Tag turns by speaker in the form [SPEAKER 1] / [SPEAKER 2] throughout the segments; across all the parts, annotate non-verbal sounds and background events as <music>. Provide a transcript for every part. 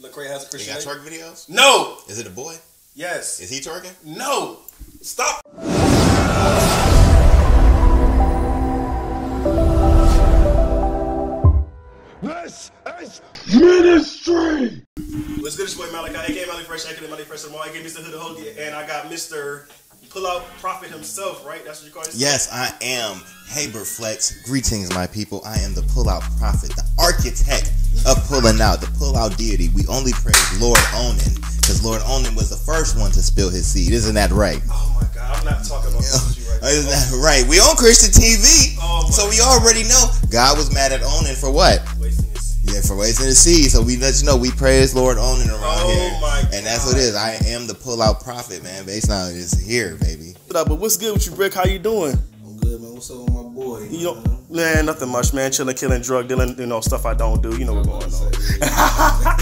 [SPEAKER 1] Lecrae has a
[SPEAKER 2] He
[SPEAKER 1] Christian
[SPEAKER 2] got
[SPEAKER 1] name.
[SPEAKER 2] twerk videos?
[SPEAKER 1] No.
[SPEAKER 2] Is it a boy?
[SPEAKER 1] Yes.
[SPEAKER 2] Is he twerking?
[SPEAKER 1] No. Stop.
[SPEAKER 3] This is ministry.
[SPEAKER 1] What's good, it's your boy Malachi, aka Maliphresh, aka Maliphresh, tomorrow, aka Mr. Hood Hoodie, and I got Mr. Pull Out Prophet himself, right? That's what you call yourself?
[SPEAKER 2] Yes, I am Haber Flex. Greetings, my people. I am the pull-out prophet, the architect of pulling out, the pull-out deity. We only praise Lord Onan, because Lord Onan was the first one to spill his seed. Isn't that right?
[SPEAKER 1] Oh my god, I'm not talking about this with you right.
[SPEAKER 2] Isn't that right? We on Christian TV,
[SPEAKER 1] Oh
[SPEAKER 2] so we already know God was mad at Onan for what? Yeah, for wasting the seed. So we let you know we praise Lord Onan around
[SPEAKER 1] Oh
[SPEAKER 2] here,
[SPEAKER 1] my
[SPEAKER 2] and that's what it is. I am the pull-out prophet, man. Based on is here, baby.
[SPEAKER 1] Uh, but what's good with you, Brick? How you doing?
[SPEAKER 4] I'm good, man. What's up with my boy?
[SPEAKER 1] You know, man, nothing much, man. Chilling, killing, drug dealing, you know, stuff I don't do. You know what's going on.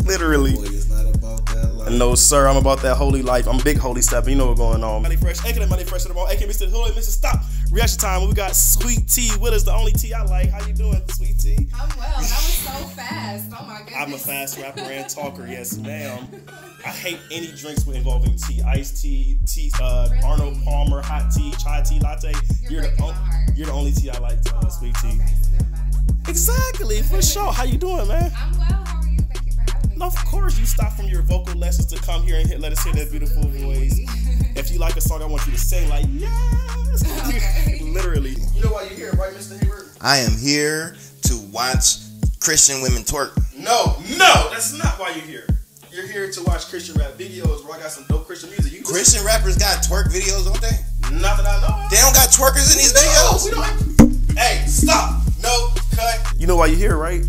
[SPEAKER 1] <laughs> Literally.
[SPEAKER 4] Boy, it's not about that life.
[SPEAKER 1] No, sir, I'm about that holy life. I'm big holy stuff. You know what's going on. Maliphresh, aka Maliphresh to the ball, aka Mr. Hood, Mr. Stop. Reaction time. We got Sweet Tea with us, the only tea I like. How you doing, Sweet Tea?
[SPEAKER 5] I'm well. That was so fast. Oh my goodness.
[SPEAKER 1] I'm a fast rapper and talker, yes, ma'am. <laughs> I hate any drinks with involving tea, iced tea, tea, uh,
[SPEAKER 5] Really?
[SPEAKER 1] Arnold Palmer, hot tea, chai tea, latte.
[SPEAKER 5] You're
[SPEAKER 1] the,
[SPEAKER 5] breaking
[SPEAKER 1] on-
[SPEAKER 5] my
[SPEAKER 1] you're the only tea I like, uh, Sweet Tea.
[SPEAKER 5] Okay, so.
[SPEAKER 1] Exactly, for sure. How you doing, man?
[SPEAKER 5] I'm well. How are you? Thank you for having me.
[SPEAKER 1] Of course you stopped from your vocal lessons to come here and hit, let us hear that beautiful voice. <laughs> If you like a song, I want you to sing like yes, <laughs>
[SPEAKER 5] Okay. <laughs>
[SPEAKER 1] literally. You know why you're here, right, Mr. Hayward?
[SPEAKER 2] I am here to watch Christian women twerk.
[SPEAKER 1] No, no, that's not why you're here. You're here to watch Christian rap videos where I got some dope Christian music. You
[SPEAKER 2] Christian rappers got twerk videos, don't they?
[SPEAKER 1] not that I know.
[SPEAKER 2] They don't got twerkers in these
[SPEAKER 1] No,
[SPEAKER 2] videos.
[SPEAKER 1] we don't. Have, hey, stop. No, cut. You know why you're here, right?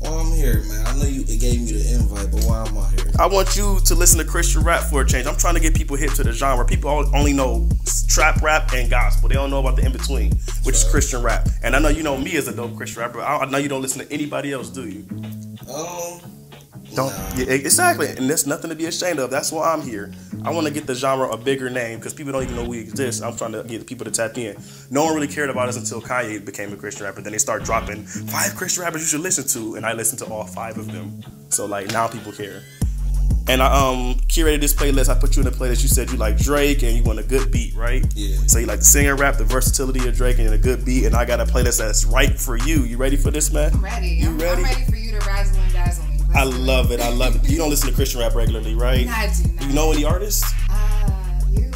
[SPEAKER 4] Well, I'm here, man. I know you it gave me the invite, but why am I here?
[SPEAKER 1] I want you to listen to Christian rap for a change. I'm trying to get people hip to the genre. People only know trap rap and gospel. They don't know about the in between, which is Christian rap. And I know you know me as a dope Christian rapper. I I know you don't listen to anybody else, do you?
[SPEAKER 4] Um,
[SPEAKER 1] Don't
[SPEAKER 4] Nah.
[SPEAKER 1] yeah, exactly, and there's nothing to be ashamed of. That's why I'm here. I want to get the genre a bigger name because people don't even know we exist. I'm trying to get people to tap in. No one really cared about us until Kanye became a Christian rapper. Then they start dropping five Christian rappers you should listen to, and I listened to all five of them. So like now people care. And I um curated this playlist. I put you in the playlist. You said you like Drake and you want a good beat, right?
[SPEAKER 4] Yeah.
[SPEAKER 1] So you like the singer rap, the versatility of Drake, and a good beat. And I got a playlist that's right for you. You ready for this, man?
[SPEAKER 5] I'm ready.
[SPEAKER 1] You
[SPEAKER 5] I'm,
[SPEAKER 1] ready?
[SPEAKER 5] I'm ready for you to razzle and dazzle me.
[SPEAKER 1] I love it. I love it. You don't listen to Christian rap regularly, right?
[SPEAKER 5] I do not.
[SPEAKER 1] You know any artists?
[SPEAKER 5] Uh, you.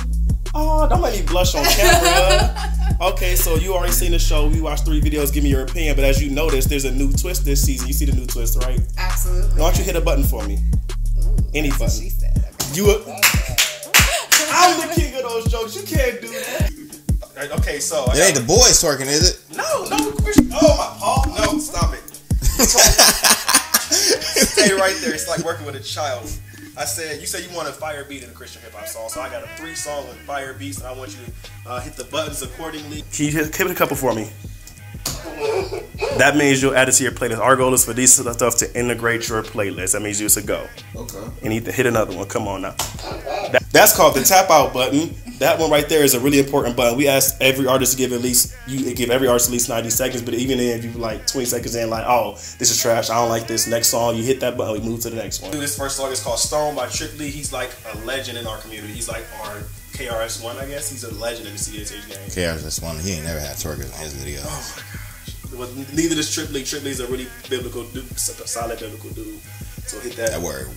[SPEAKER 1] Oh, don't make me blush on camera. <laughs> okay, so you already seen the show. We watched three videos. Give me your opinion. But as you notice, there's a new twist this season. You see the new twist, right?
[SPEAKER 5] Absolutely.
[SPEAKER 1] Why don't you hit a button for me?
[SPEAKER 5] Ooh,
[SPEAKER 1] Any
[SPEAKER 5] that's what
[SPEAKER 1] button.
[SPEAKER 5] She said. Okay.
[SPEAKER 1] You. A, I'm the king of those jokes. You can't do that. Okay, so I
[SPEAKER 2] It ain't the boys twerking, is it?
[SPEAKER 1] no, no, Christian. Oh my, oh no, stop it. <laughs> Stay right there. It's like working with a child. I said, you said you want a fire beat in a Christian hip hop song, so I got a three song with fire beats, and I want you to uh, hit the buttons accordingly. Can you hit, hit a couple for me? That means you'll add it to your playlist. Our goal is for these stuff to integrate your playlist. That means you to go.
[SPEAKER 4] okay.
[SPEAKER 1] And you need to hit another one. Come on now. That- that's called the tap out button. That one right there is a really important button. We ask every artist to give at least you give every artist at least 90 seconds, but even if you like 20 seconds in, like, oh, this is trash, I don't like this. Next song, you hit that button, we move to the next one. This first song is called Stone by Trick Lee. He's like a legend in our community. He's like our KRS one, I guess. He's a legend in the CHH game.
[SPEAKER 2] KRS one, He ain't never had twerkers in his videos.
[SPEAKER 1] Oh well, neither does Trick Lee. Trick Lee's a really biblical dude, a solid biblical dude. So hit that.
[SPEAKER 2] That word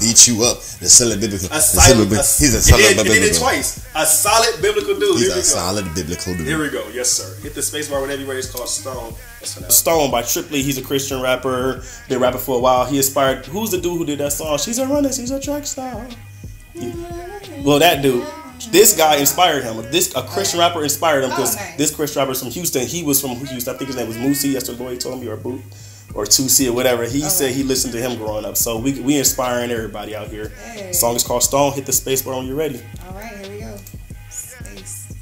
[SPEAKER 2] beat you up. The solid biblical.
[SPEAKER 1] A
[SPEAKER 2] the
[SPEAKER 1] silent,
[SPEAKER 2] solid-
[SPEAKER 1] a,
[SPEAKER 2] he's a
[SPEAKER 1] you
[SPEAKER 2] solid
[SPEAKER 1] did, you did it
[SPEAKER 2] biblical.
[SPEAKER 1] twice. A solid biblical dude.
[SPEAKER 2] He's
[SPEAKER 1] Here
[SPEAKER 2] a solid biblical dude.
[SPEAKER 1] Here we go. Yes, sir. Hit the space bar whenever you're. It's called Stone. Stone by Trick Lee. He's a Christian rapper. Been rapping for a while. He inspired. Who's the dude who did that song? She's a runner. She's a track star. Well, that dude. This guy inspired him. This a Christian rapper inspired him because
[SPEAKER 5] Oh, nice.
[SPEAKER 1] this Christian rapper is from Houston. He was from Houston. I think his name was Mooski. That's what Lloyd told me, or Boot, or Tusi, or whatever. He said he listened to him growing up. So we we inspiring everybody out here.
[SPEAKER 5] Hey.
[SPEAKER 1] Song is called Stone. Hit the space bar when you're ready.
[SPEAKER 5] All right, here we go. Space.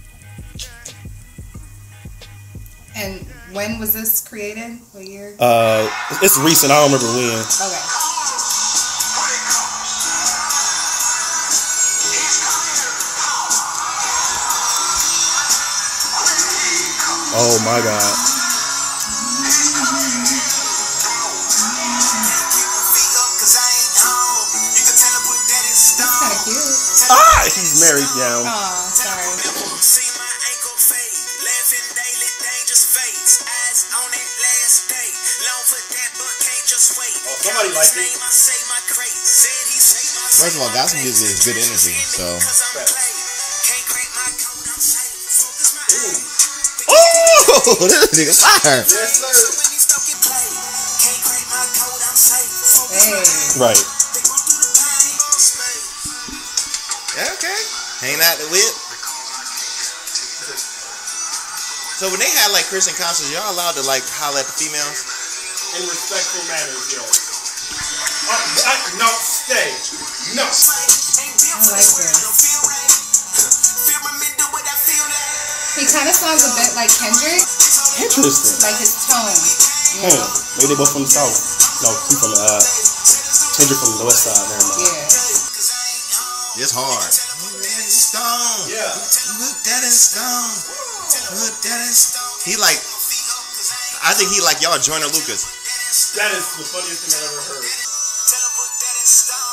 [SPEAKER 5] And when was this created? What year?
[SPEAKER 1] Uh, it's recent. I don't remember when.
[SPEAKER 5] okay.
[SPEAKER 1] Oh my god.
[SPEAKER 6] But can't just wait.
[SPEAKER 1] Oh, somebody liked it.
[SPEAKER 6] Name, I say my crate. Said he say my
[SPEAKER 2] First of all, gospel music is good energy, so.
[SPEAKER 6] Cause I'm oh, <laughs> played. Can't crack my code, I'm safe. Focus my
[SPEAKER 2] oh, this nigga fire.
[SPEAKER 1] Yes, sir.
[SPEAKER 6] when he
[SPEAKER 2] okay. Hanging out the whip. So when they had like Christian concerts, y'all allowed to like holler at the females?
[SPEAKER 1] In respectful manners, yes. Oh, I, no, stay. No.
[SPEAKER 5] I like this. He kind of sounds a bit like Kendrick,
[SPEAKER 1] Interesting.
[SPEAKER 5] like his tone.
[SPEAKER 1] Hmm.
[SPEAKER 5] know?
[SPEAKER 1] Maybe they both from the south. No, he from the uh, Kendrick from the west side. Never mind.
[SPEAKER 5] Yeah.
[SPEAKER 2] It's hard. Stone.
[SPEAKER 1] Yeah.
[SPEAKER 2] Put that in stone. Put that in stone. He like, I think he like y'all Joyner Lucas.
[SPEAKER 1] That is the funniest thing I've ever heard.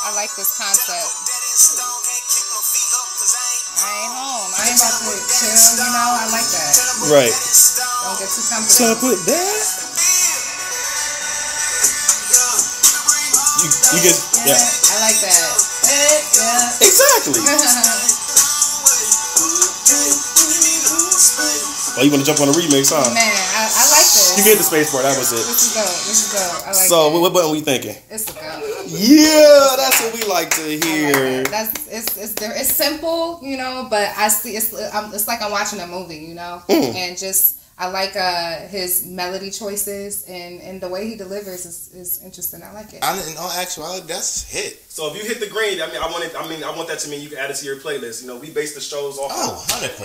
[SPEAKER 5] I like this concept. I ain't home. I ain't about to chill, you know? I like that.
[SPEAKER 1] Right.
[SPEAKER 5] Don't get too
[SPEAKER 1] So I
[SPEAKER 5] comfortable.
[SPEAKER 1] put that. You, you get
[SPEAKER 5] Yeah,
[SPEAKER 1] yeah.
[SPEAKER 5] I like that. Yeah.
[SPEAKER 1] Exactly. <laughs> Oh, you want to jump on a remix, huh?
[SPEAKER 5] Man, I, I like this.
[SPEAKER 1] You get the space bar. That was it.
[SPEAKER 5] This is dope. This is dope. I like
[SPEAKER 1] So,
[SPEAKER 5] it.
[SPEAKER 1] what, what button we thinking?
[SPEAKER 5] It's a go.
[SPEAKER 1] Yeah, that's what we like to hear.
[SPEAKER 5] That's it's it's there. It's simple, you know, but I see it's it's like I'm watching a movie, you know,
[SPEAKER 1] Mm.
[SPEAKER 5] and just I like uh his melody choices and and the way he delivers is, is interesting. I like it.
[SPEAKER 2] I, in all actuality, that's hit.
[SPEAKER 1] So if you hit the green, I mean, I want it. I mean, I want that to mean you can add it to your playlist. You know, we base the shows off.
[SPEAKER 2] Oh, 100%.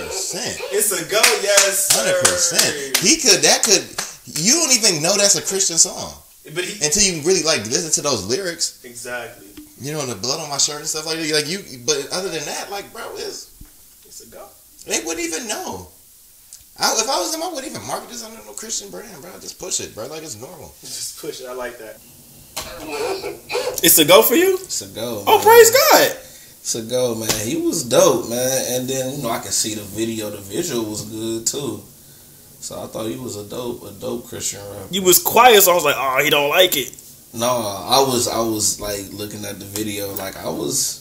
[SPEAKER 1] It's a go, yes,
[SPEAKER 2] Hundred percent. He could. That could. You don't even know that's a Christian song
[SPEAKER 1] But he
[SPEAKER 2] until you really like listen to those lyrics.
[SPEAKER 1] exactly.
[SPEAKER 2] You know, the blood on my shirt and stuff like that. Like you, but other than that, like bro, is
[SPEAKER 1] It's a go.
[SPEAKER 2] they wouldn't even know. I, if I was them, I wouldn't even market this under no Christian brand, bro. Just push it, bro. Like it's normal.
[SPEAKER 1] Just push it. I like that. It's a go for you.
[SPEAKER 4] It's a go.
[SPEAKER 1] Oh,
[SPEAKER 4] man.
[SPEAKER 1] praise God.
[SPEAKER 4] It's a go, man. He was dope, man. And then you know I can see the video. The visual was good too. So I thought he was a dope, a dope Christian rapper.
[SPEAKER 1] You was quiet, so I was like, oh, he don't like it.
[SPEAKER 4] No, I was I was like looking at the video, like I was,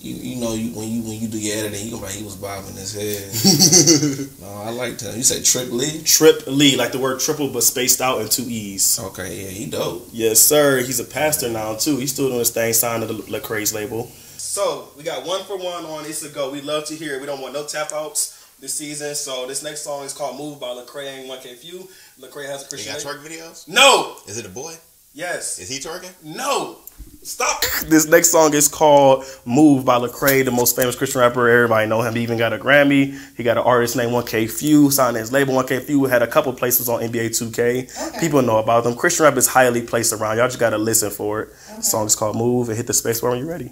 [SPEAKER 4] you you know you when you when you do your editing, you gonna like he was bobbing his head. <laughs> no, I liked him. You say Trick Lee?
[SPEAKER 1] Trip Lee, like the word triple, but spaced out in two e's.
[SPEAKER 4] Okay, yeah, he dope.
[SPEAKER 1] Yes, sir. He's a pastor now too. He's still doing his thing, signed to the Lecrae's label. So we got one for one on It's a Go. We love to hear it. We don't want no tap outs this season. So this next song is called "Move" by Lecrae and One K Phew. Lecrae has a
[SPEAKER 2] You
[SPEAKER 1] Christian.
[SPEAKER 2] got
[SPEAKER 1] label.
[SPEAKER 2] twerk videos?
[SPEAKER 1] No.
[SPEAKER 2] Is it a boy?
[SPEAKER 1] Yes.
[SPEAKER 2] Is he twerking?
[SPEAKER 1] No. Stop. This next song is called Move by Lecrae, the most famous Christian rapper. Everybody know him. He even got a Grammy. He got an artist named 1K Phew, signed his label 1K Phew, had a couple places on NBA 2K.
[SPEAKER 5] Okay.
[SPEAKER 1] People know about them. Christian rap is highly placed around. Y'all just gotta listen for it. The song is called Move and hit the space bar when you're ready.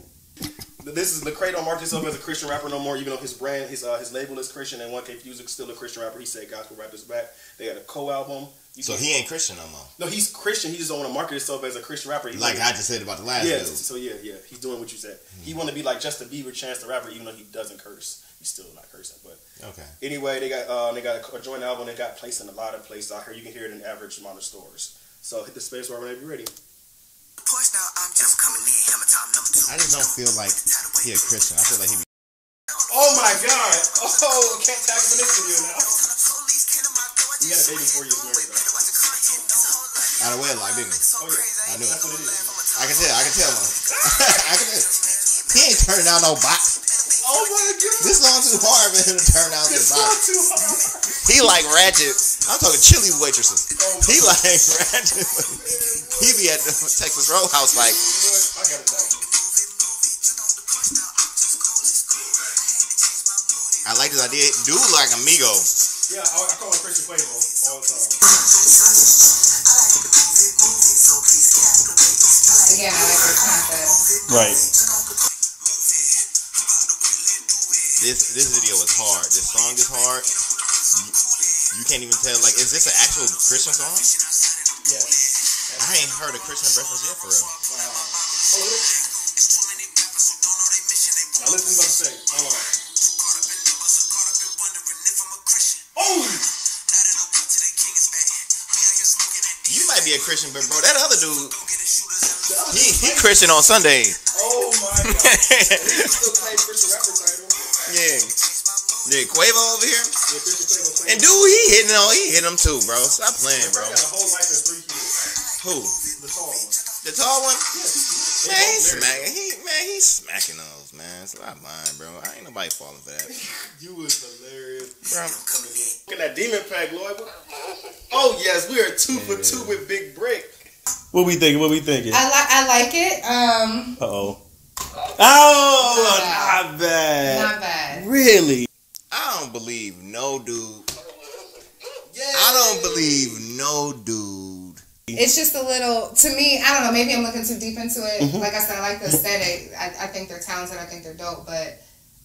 [SPEAKER 1] This is Lecrae don't mark himself as a Christian rapper no more, even though his brand, his uh, his label is Christian and 1K Phew is still a Christian rapper. He said gospel rap is back. They got a co-album. You
[SPEAKER 2] So
[SPEAKER 1] can-
[SPEAKER 2] he ain't Christian no more.
[SPEAKER 1] no, he's Christian. He just don't want to market himself as a Christian rapper. He
[SPEAKER 2] Like
[SPEAKER 1] wanna-
[SPEAKER 2] I just said about the last
[SPEAKER 1] yeah,
[SPEAKER 2] dude.
[SPEAKER 1] so yeah, yeah, he's doing what you said. He want to be like Justin Bieber, Chance the Rapper, even though he doesn't curse. He's still not cursing, but
[SPEAKER 2] Okay.
[SPEAKER 1] anyway, they got uh, they got a, a joint album. They got placed in a lot of places out here. You can hear it in average amount of stores. So hit the space bar whenever you're ready.
[SPEAKER 6] Push now, I'm just coming in. Hammer time number two.
[SPEAKER 2] I just don't feel like he a Christian. I feel like he be
[SPEAKER 1] Oh my God! <laughs> Oh, can't tag him in this video now. You got a baby four years married though.
[SPEAKER 2] Out of wedlock, didn't he?
[SPEAKER 1] Oh yeah,
[SPEAKER 2] I knew it.
[SPEAKER 1] that's what it is.
[SPEAKER 2] I can tell. I can tell. <laughs> him. <laughs> I can tell. He ain't turning down no box.
[SPEAKER 1] Oh my God!
[SPEAKER 2] This song too hard for him to turn down this
[SPEAKER 1] It's
[SPEAKER 2] box.
[SPEAKER 1] too hard.
[SPEAKER 2] He like ratchet. I'm talking chili waitresses. Oh, he like ratchet. He be at the Texas Roadhouse like,
[SPEAKER 1] I got it. Back.
[SPEAKER 2] I like this idea. Dude like amigo.
[SPEAKER 1] Yeah, I, I call him Christian Quavo all the time. Right.
[SPEAKER 2] This this video is hard. This song is hard. You, you can't even tell. Like, is this an actual Christian song?
[SPEAKER 1] Yeah.
[SPEAKER 2] I ain't heard a Christian reference yet for real.
[SPEAKER 1] Now listen to the say? Hold on.
[SPEAKER 6] Caught up in numbers, so caught up in wondering if I'm a Christian.
[SPEAKER 1] Oh,
[SPEAKER 6] Now that I went to the king is back. We out here smoking that
[SPEAKER 2] You might be a Christian, but bro, that other dude, he, he Christian on Sunday.
[SPEAKER 1] oh my god. Still playing <laughs> Christian rapper title.
[SPEAKER 2] yeah. Yeah, Quavo over here.
[SPEAKER 1] Yeah, Christian Quavo playing.
[SPEAKER 2] And dude, he hitting on, he hit him too, bro. Stop playing, bro.
[SPEAKER 1] Bro got a whole life and three kids.
[SPEAKER 2] Who?
[SPEAKER 1] The tall one.
[SPEAKER 2] The tall one?
[SPEAKER 1] They
[SPEAKER 2] Man, he's smacking. He man, he's smacking those, man. It's not mine, bro. I ain't nobody falling for that, <laughs>
[SPEAKER 1] You was hilarious.
[SPEAKER 2] bro.
[SPEAKER 1] Look at that demon pack, Lloyd. Oh yes, we are two for two with Big Brick. What we thinking? What we thinking?
[SPEAKER 5] I like I like it. Um,
[SPEAKER 1] Uh oh. Oh,
[SPEAKER 5] Not bad.
[SPEAKER 1] not bad.
[SPEAKER 5] not bad.
[SPEAKER 1] Really?
[SPEAKER 2] I don't believe no dude. I don't believe no dude.
[SPEAKER 5] It's just a little to me. I don't know. Maybe I'm looking too deep into it.
[SPEAKER 1] Mm-hmm.
[SPEAKER 5] Like I said, I like the aesthetic. I, I think they're talented. I think they're dope. But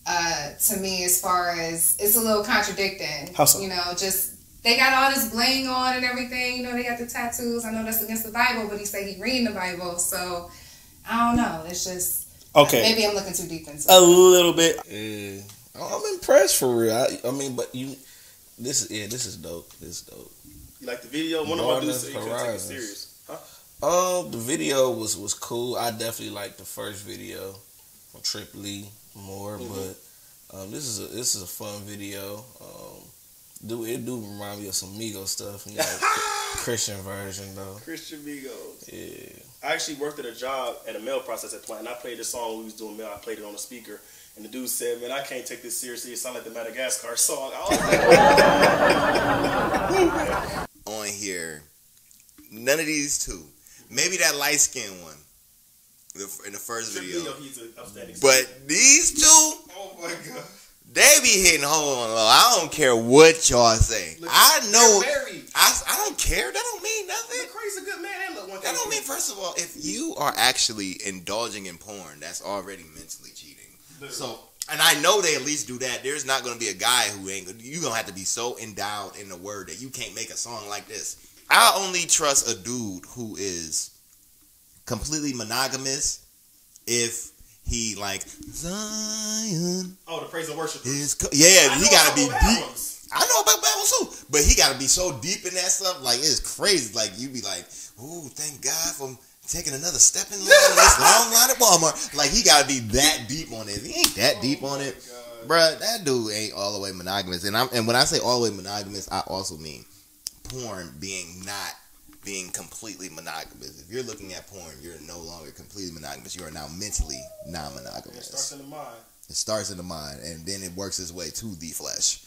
[SPEAKER 5] uh, to me, as far as it's a little contradicting.
[SPEAKER 1] How so?
[SPEAKER 5] You know, just they got all this bling on and everything. You know, they got the tattoos. I know that's against the Bible, but he said he reading the Bible. So I don't know. It's just
[SPEAKER 1] Okay.
[SPEAKER 5] maybe I'm looking too deep into
[SPEAKER 1] A
[SPEAKER 5] it.
[SPEAKER 1] little bit.
[SPEAKER 4] Yeah, I'm impressed for real. I, I mean, but you, this is yeah, this is dope. This is dope.
[SPEAKER 1] You like the video? One of my dudes said you couldn't take it serious. Huh?
[SPEAKER 4] Oh, the video was was cool. I definitely liked the first video from Trip Lee more, but um, this is a this is a fun video. Um, do it do remind me of some Migo stuff, you know, <laughs> Christian version though.
[SPEAKER 1] Christian Migos.
[SPEAKER 4] Yeah,
[SPEAKER 1] I actually worked at a job at a mail processing plant, and I played this song when we was doing mail. I played it on the speaker, and the dude said, "Man, I can't take this seriously. It sounds like the Madagascar song." I was like, <laughs>
[SPEAKER 2] On here, none of these two. Maybe that light skin one. the- In the first video.
[SPEAKER 1] Video, he's an.
[SPEAKER 2] But these two,
[SPEAKER 1] oh my god,
[SPEAKER 2] they be hitting home low. I don't care what y'all say. I know. I, I don't care. That don't mean nothing.
[SPEAKER 1] crazy good man. Look,
[SPEAKER 2] That don't mean, first of all, if you are actually indulging in porn, that's already mentally cheating. So, and I know they at least do that. There's not going to be a guy who ain't. You gonna have to be so endowed in the word that you can't make a song like this. I only trust a dude who is completely monogamous if he like Zion
[SPEAKER 1] Oh, the praise and worship.
[SPEAKER 2] is. Co- yeah, he got to be deep. I know about Bible too, but he got to be so deep in that stuff. Like it's crazy. Like you be like, "Ooh, thank God for taking another step in line <laughs> this long line at Walmart." Like he got to be that deep on it. He ain't that deep oh on it, bruh. That dude ain't all the way monogamous. And I'm and when I say all the way monogamous, I also mean porn being not being completely monogamous. If you're looking at porn, you're no longer completely monogamous. You are now mentally non-monogamous.
[SPEAKER 1] It starts in the mind.
[SPEAKER 2] It starts in the mind, and then it works its way to the flesh.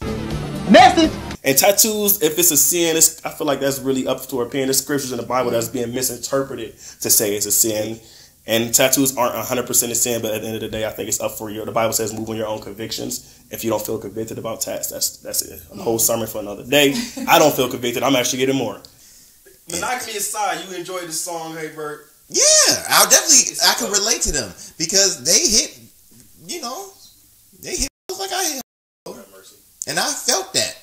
[SPEAKER 1] And tattoos, if it's a sin, it's, I feel like that's really up to our opinion. There's scriptures in the Bible that's being misinterpreted to say it's a sin. And tattoos aren't 100% a sin, but at the end of the day, I think it's up for you. The Bible says move on your own convictions. If you don't feel convicted about tats, that's that's it. A whole sermon for another day. I don't feel convicted. I'm actually getting more. Monogamy aside, you enjoyed the song, Hey Bert.
[SPEAKER 2] Yeah, I'll definitely I can relate to them because they hit, you know, they hit like I hit, and I felt that.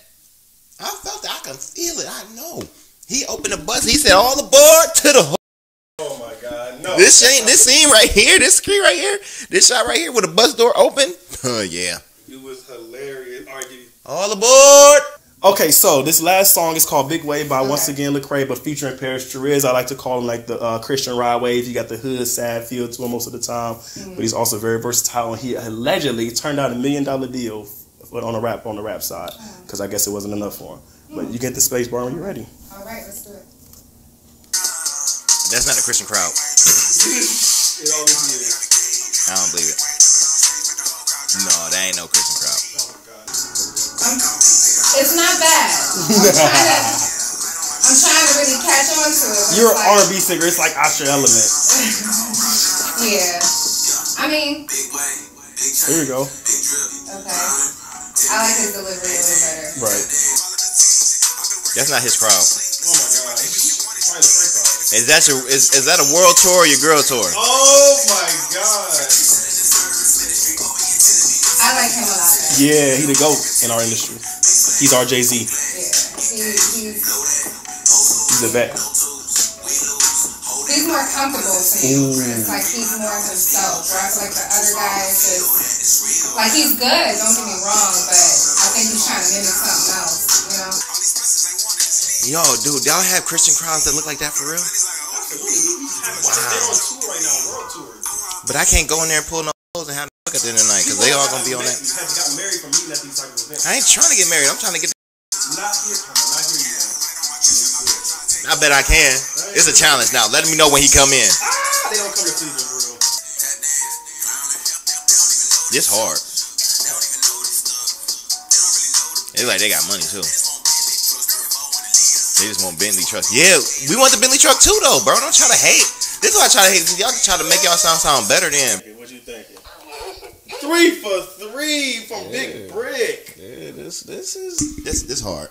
[SPEAKER 2] I felt that. I can feel it. I know. He opened the bus. He said, "All aboard to the." ho-"
[SPEAKER 1] Oh my God, no.
[SPEAKER 2] This ain't this scene right here. This screen right here. This shot right here with the bus door open. Oh <laughs> yeah.
[SPEAKER 1] It was hilarious. All
[SPEAKER 2] aboard.
[SPEAKER 1] Okay, so this last song is called Big Wave by once again Lecrae, but featuring Parris Chariz. I like to call him like the uh, Christian Rod Wave. You got the hood sad feel to him most of the time, but he's also very versatile. And he allegedly turned out a million dollar deal f- on the rap on the rap side because I guess it wasn't enough for him. But you get the space bar when you're ready.
[SPEAKER 5] All right, let's do it.
[SPEAKER 2] That's not a Christian crowd.
[SPEAKER 1] It always is.
[SPEAKER 2] I don't believe it. No, that ain't no Christian crowd.
[SPEAKER 5] It's not bad. <laughs> I'm trying to, I'm trying to really catch on to it.
[SPEAKER 1] You're
[SPEAKER 5] it's
[SPEAKER 1] an
[SPEAKER 5] like-
[SPEAKER 1] R&B singer. It's like Usher Element. <laughs>
[SPEAKER 5] Yeah. I mean,
[SPEAKER 1] Here we go.
[SPEAKER 5] okay. I like his delivery a little better.
[SPEAKER 1] Right.
[SPEAKER 2] That's not his crowd.
[SPEAKER 1] Oh my God.
[SPEAKER 2] Is that your is, is that a world tour or your girl tour?
[SPEAKER 1] Oh my God. Yeah, he the goat in our industry. He's our Jay Z.
[SPEAKER 5] Yeah. He, he's
[SPEAKER 1] He's the vet.
[SPEAKER 5] he's more comfortable to me. It's like he's more himself. Where I like the other guys is like he's good. Don't get me wrong, but I think he's trying to mimic something else. You know.
[SPEAKER 2] Yo, dude, y'all have Christian crowds that look like that for real?
[SPEAKER 1] They're on tour right now, world tour.
[SPEAKER 2] But I can't go in there and pull no fuck at the end of the night because they all gonna be on that.
[SPEAKER 1] You haven't gotten married from meeting at these type of events.
[SPEAKER 2] I ain't trying to get married. I'm trying to get.
[SPEAKER 1] I'm not here yet.
[SPEAKER 2] I bet I can. It's a challenge now. Let me know when he come in.
[SPEAKER 1] Ah, they don't come to Cleveland for real.
[SPEAKER 2] It's hard. It's like they got money too. They just want Bentley trucks. Yeah, we want the Bentley truck too, though, bro. Don't try to hate. This is why I try to hate. Y'all try to make y'all sound sound better than.
[SPEAKER 1] What you thinking? Three for three from Big Brick.
[SPEAKER 4] Yeah, this this is
[SPEAKER 2] This this hard.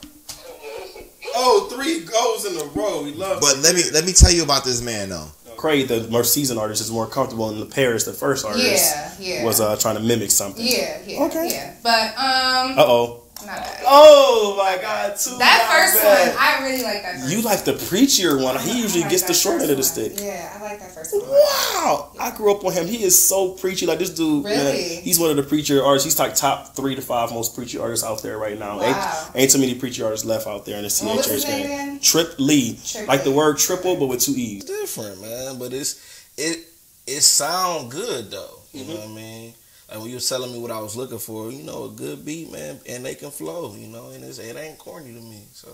[SPEAKER 1] Oh, three goals in a row. We love.
[SPEAKER 2] But let me let me tell you about this man though.
[SPEAKER 1] Craig, the more seasoned artist, is more comfortable in the Parris. The first artist
[SPEAKER 5] Yeah, yeah.
[SPEAKER 1] was uh, trying to mimic something.
[SPEAKER 5] Yeah, yeah,
[SPEAKER 1] Okay.
[SPEAKER 5] yeah. But um,
[SPEAKER 1] Uh oh.
[SPEAKER 5] Not.
[SPEAKER 1] Oh my God! Too
[SPEAKER 5] That
[SPEAKER 1] not
[SPEAKER 5] first
[SPEAKER 1] bad.
[SPEAKER 5] one, I really like that. First
[SPEAKER 1] You
[SPEAKER 5] one.
[SPEAKER 1] like the preachier one. He usually
[SPEAKER 5] like
[SPEAKER 1] gets the
[SPEAKER 5] that
[SPEAKER 1] short end of the stick.
[SPEAKER 5] Yeah, I like that first one.
[SPEAKER 1] Wow, I grew up on him. He is so preachy. Like this dude, man,
[SPEAKER 5] Really?
[SPEAKER 1] he's one of the preacher artists. He's like top three to five most preachy artists out there right now.
[SPEAKER 5] Wow.
[SPEAKER 1] Ain't, ain't too many preacher artists left out there in the
[SPEAKER 5] What was
[SPEAKER 1] CHH game.
[SPEAKER 5] again?
[SPEAKER 1] Trip Lee,
[SPEAKER 5] Trip
[SPEAKER 1] like the word triple, but with two e's.
[SPEAKER 4] different, man. But it's it it sound good though. You know what
[SPEAKER 1] Mm-hmm.
[SPEAKER 4] I mean? Like when you was telling me what I was looking for, you know, a good beat, man, and they can flow, you know, and it's, it ain't corny to me. So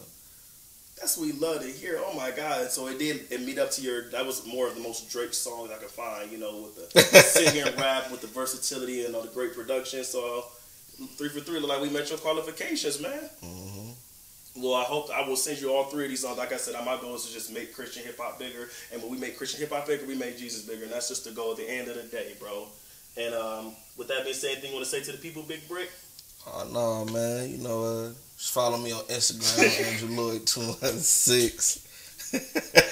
[SPEAKER 1] That's what we love to hear. Oh my God! So it did it meet up to your. That was more of the most Drake song I could find. You know, with the <laughs> sing and rap, with the versatility and all the great production. So three for three look like we met your qualifications, man.
[SPEAKER 4] mhm.
[SPEAKER 1] Well, I hope I will send you all three of these songs. Like I said, my goal is to just make Christian hip hop bigger, and when we make Christian hip hop bigger, we make Jesus bigger, and that's just the goal at the end of the day, bro. And um, with that being said, anything you want to say to the people, Big Brick?
[SPEAKER 4] Oh no, man. You know, uh, just follow me on Instagram, <laughs> Andrew Lloyd two one six. <laughs>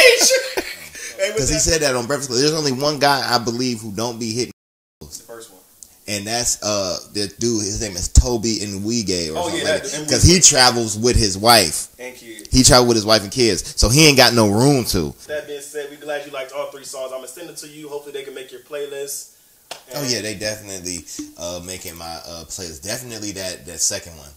[SPEAKER 4] <laughs>
[SPEAKER 1] Hey,
[SPEAKER 2] Because he said that on Breakfast Club. There's only one guy I believe who don't be hitting,
[SPEAKER 1] the first one.
[SPEAKER 2] And that's uh the dude. His name is Tobe Nwigwe or
[SPEAKER 1] Oh,
[SPEAKER 2] something
[SPEAKER 1] yeah,
[SPEAKER 2] like. Because he travels with his wife.
[SPEAKER 1] And kid.
[SPEAKER 2] He traveled with his wife and kids, so he ain't got no room to.
[SPEAKER 1] That being said, we're glad you liked all three songs. I'm gonna send it to you. Hopefully, they can make your playlist.
[SPEAKER 2] Oh yeah, they definitely uh making my uh playlist. Definitely that that second one.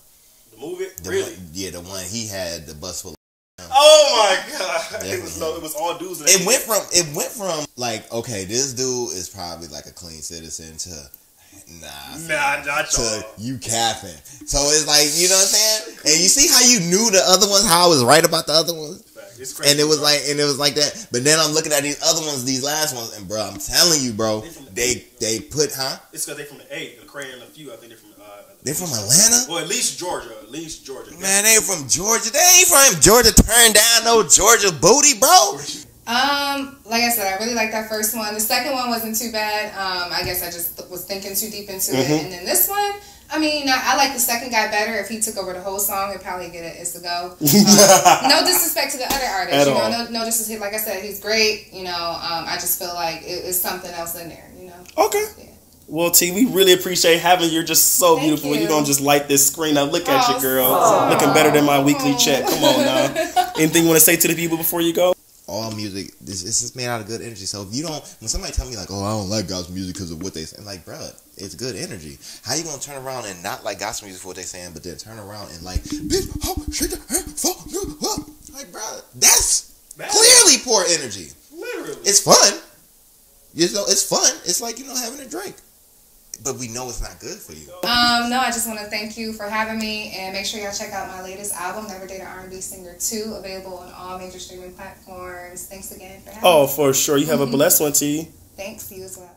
[SPEAKER 1] The movie,
[SPEAKER 2] The
[SPEAKER 1] really?
[SPEAKER 2] one, yeah, the one he had the bus full.
[SPEAKER 1] Oh my god! <laughs> It was it was all dudes.
[SPEAKER 2] It went from it went from like okay, this dude is probably like a clean citizen to nah,
[SPEAKER 1] Nah, not
[SPEAKER 2] to you capping. So it's like you know what I'm saying. And you see how you knew the other ones, how I was right about the other ones.
[SPEAKER 1] Crazy.
[SPEAKER 2] And it was
[SPEAKER 1] bro.
[SPEAKER 2] like, and it was like that. But then I'm looking at these other ones, these last ones, and bro, I'm telling you, bro, they they put, huh?
[SPEAKER 1] it's because they from the eight, the Crane and a few. I think they're from. Uh,
[SPEAKER 2] They from Atlanta?
[SPEAKER 1] Well, at least Georgia. At least Georgia.
[SPEAKER 2] Man, they from Georgia. They ain't from Georgia. Turn down no Georgia booty, bro.
[SPEAKER 5] Um, like I said, I really like that first one. The second one wasn't too bad. Um, I guess I just th- was thinking too deep into
[SPEAKER 1] Mm-hmm.
[SPEAKER 5] it. And then this one, I mean, I, I like the second guy better. If he took over the whole song, it'd probably get it. It's the go. <laughs> Um, no disrespect to the other artists,
[SPEAKER 1] At
[SPEAKER 5] you know.
[SPEAKER 1] all.
[SPEAKER 5] No, no disrespect. Like I said, he's great. You know, um, I just feel like it, it's something else in there. You know.
[SPEAKER 1] Okay.
[SPEAKER 5] Yeah.
[SPEAKER 1] Well, T, we really appreciate having you. You're just so
[SPEAKER 5] Thank
[SPEAKER 1] beautiful. You.
[SPEAKER 5] you.
[SPEAKER 1] don't just light this screen up. Look at
[SPEAKER 5] Oh,
[SPEAKER 1] you, girl.
[SPEAKER 5] stop.
[SPEAKER 1] Looking better than my weekly check. Come on now. Anything you want to say to the people before you go?
[SPEAKER 2] All music, this, this is made out of good energy. So if you don't, when somebody tell me like, oh, I don't like gospel music because of what they say, I'm like, bruh, it's good energy. How you gonna turn around and not like gospel music for what they saying, but then turn around and like, bitch, oh, shake your hand, fuck, no, up. Like, bruh, that's clearly poor energy.
[SPEAKER 1] Literally.
[SPEAKER 2] It's fun. You know, it's fun. It's like you know having a drink, but we know it's not good for you.
[SPEAKER 5] Um, no, I just want to thank you for having me, and make sure y'all check out my latest album, Never Date an R&B Singer 2, available on all major streaming platforms. Thanks again for having
[SPEAKER 1] Oh,
[SPEAKER 5] me.
[SPEAKER 1] for sure. You have a blessed one, T.
[SPEAKER 5] Thanks you as well.